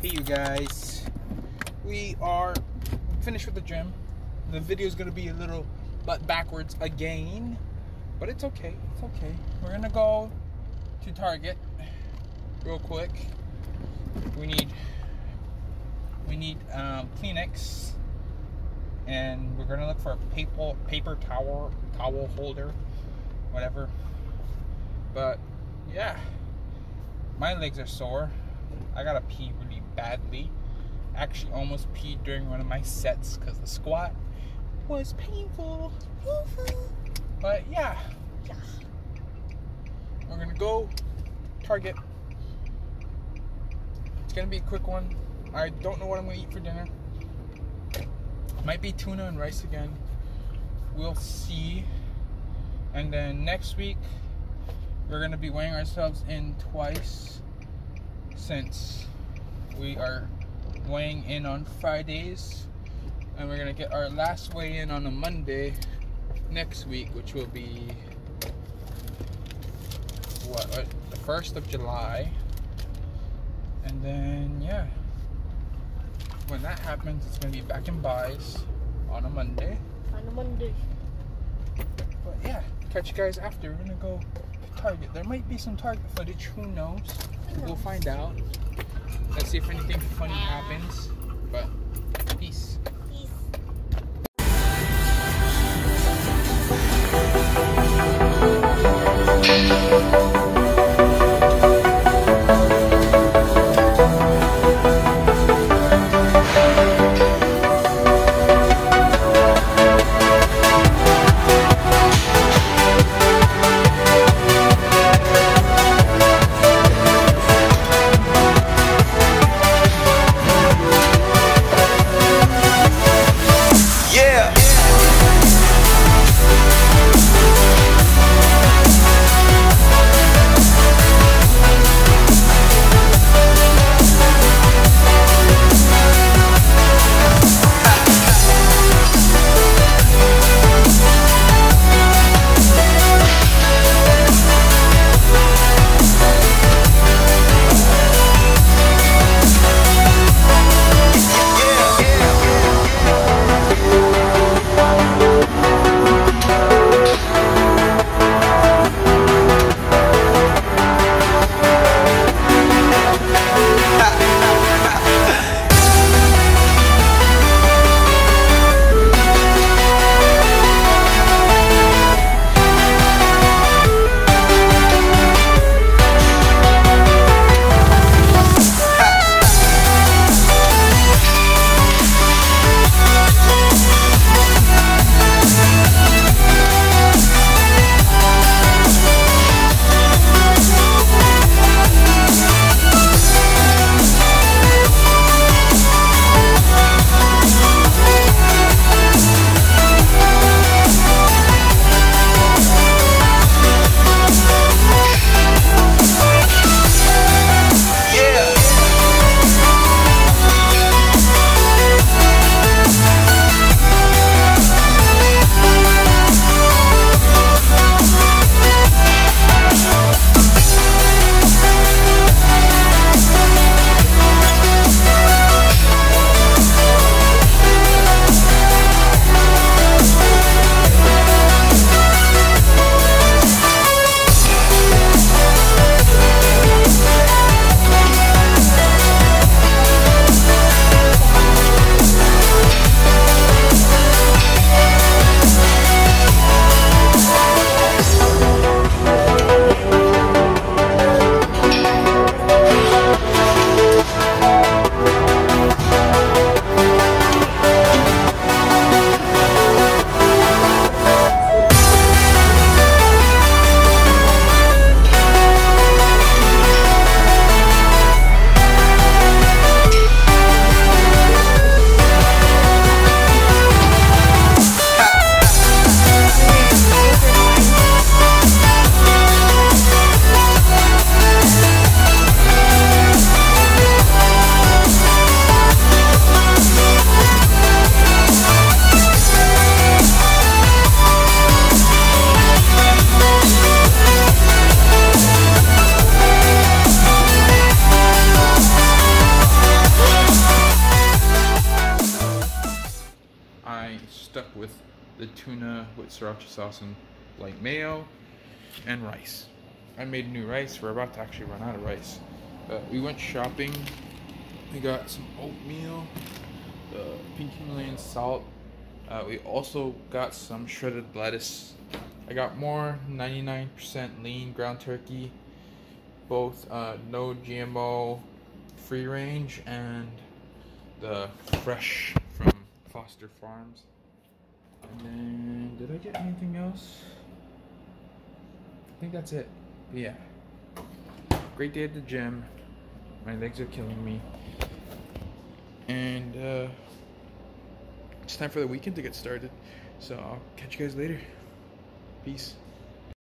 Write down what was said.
Hey you guys, we are finished with the gym. The video is gonna be a little butt backwards again, but it's okay. It's okay. We're gonna go to Target real quick. We need we need um, Kleenex, and we're gonna look for a paper paper towel towel holder, whatever. But yeah, my legs are sore. I gotta pee really badly. Actually, almost peed during one of my sets because the squat was painful. But yeah, Yeah. we're gonna go Target. It's gonna be a quick one. I don't know what I'm gonna eat for dinner. Might be tuna and rice again. We'll see. And then next week, we're gonna be weighing ourselves in twice since we are weighing in on Fridays. And we're gonna get our last weigh in on a Monday next week, which will be what uh, the first of July, and then yeah, when that happens, it's gonna be back in buys on a Monday. On a Monday. But yeah, catch you guys after. We're gonna go to Target. There might be some Target footage. Who knows? We'll find out. Let's see if anything funny happens. But peace. The tuna with sriracha sauce and light mayo, and rice. I made new rice. We're about to actually run out of rice. Uh, we went shopping. We got some oatmeal, uh, pink Himalayan salt. Uh, we also got some shredded lettuce. I got more 99% lean ground turkey, both uh, no GMO, free range, and the fresh from Foster Farms. And then, did I get anything else? I think that's it. But yeah. Great day at the gym. My legs are killing me. And uh, it's time for the weekend to get started. So I'll catch you guys later. Peace.